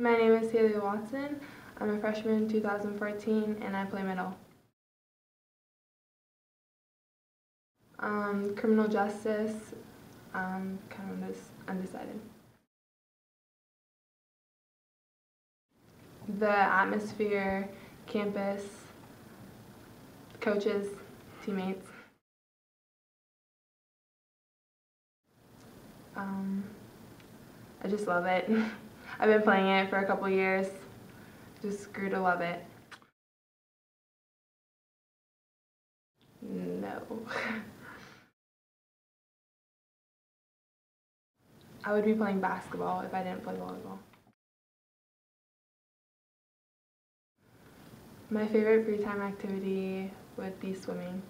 My name is Haile Watson. I'm a freshman in 2014 and I play middle. Um, criminal justice, um, kind of undecided. The atmosphere, campus, coaches, teammates. Um, I just love it. I've been playing it for a couple years. Just grew to love it. No. I would be playing basketball if I didn't play volleyball. My favorite free time activity would be swimming.